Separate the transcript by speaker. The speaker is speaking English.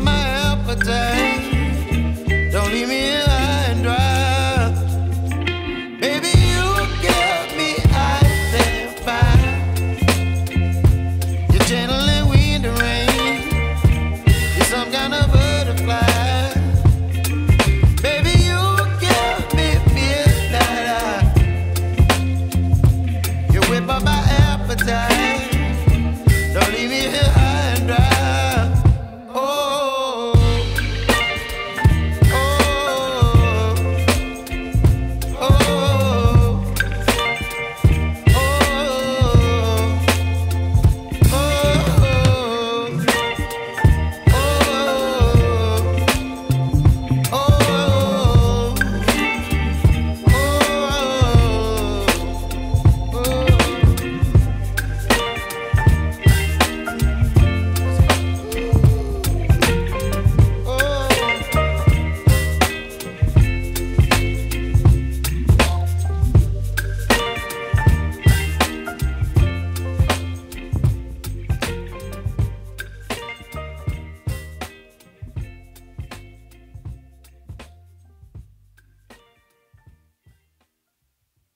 Speaker 1: my appetite.